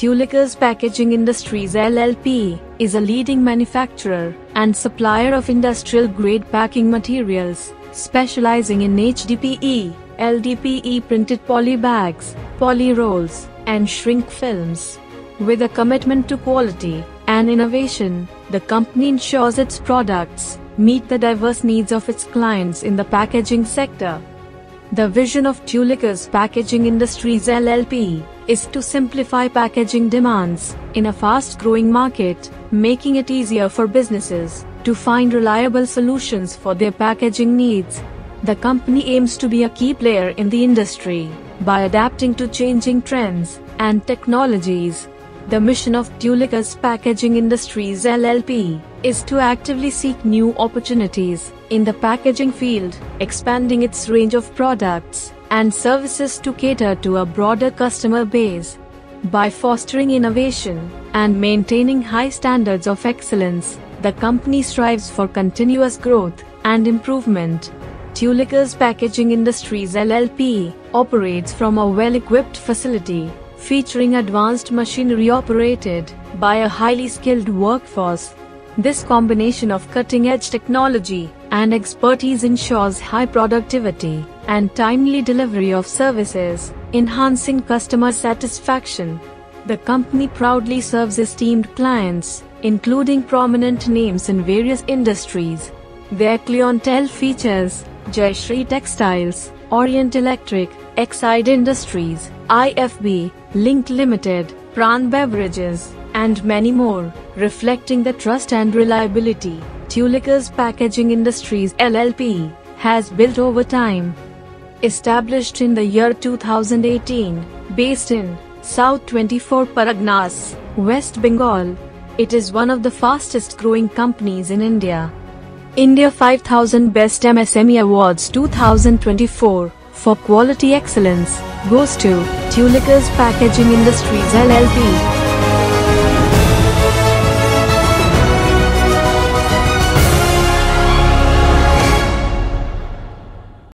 Tulicas Packaging Industries LLP is a leading manufacturer and supplier of industrial grade packing materials, specializing in HDPE, LDPE printed poly bags, poly rolls, and shrink films. With a commitment to quality and innovation, the company ensures its products meet the diverse needs of its clients in the packaging sector. The vision of Tulicas Packaging Industries LLP is to simplify packaging demands in a fast growing market, making it easier for businesses to find reliable solutions for their packaging needs. The company aims to be a key player in the industry by adapting to changing trends and technologies. The mission of Tulicas Packaging Industries LLP is to actively seek new opportunities in the packaging field, expanding its range of products and services to cater to a broader customer base. By fostering innovation and maintaining high standards of excellence, the company strives for continuous growth and improvement. Tulicas Packaging Industries LLP operates from a well-equipped facility featuring advanced machinery operated by a highly skilled workforce. This combination of cutting-edge technology and expertise ensures high productivity and timely delivery of services, enhancing customer satisfaction. The company proudly serves esteemed clients, including prominent names in various industries. Their clientele features Jayashree Textiles, Orient Electric, Exide Industries, IFB, Linc Limited, Pran Beverages, and many more, reflecting the trust and reliability Tulicas Packaging Industries LLP has built over time. Established in the year 2018, based in South 24 Parganas, West Bengal, it is one of the fastest growing companies in India. India 5000 Best MSME Awards 2024 for quality excellence goes to Tulicas Packaging Industries LLP.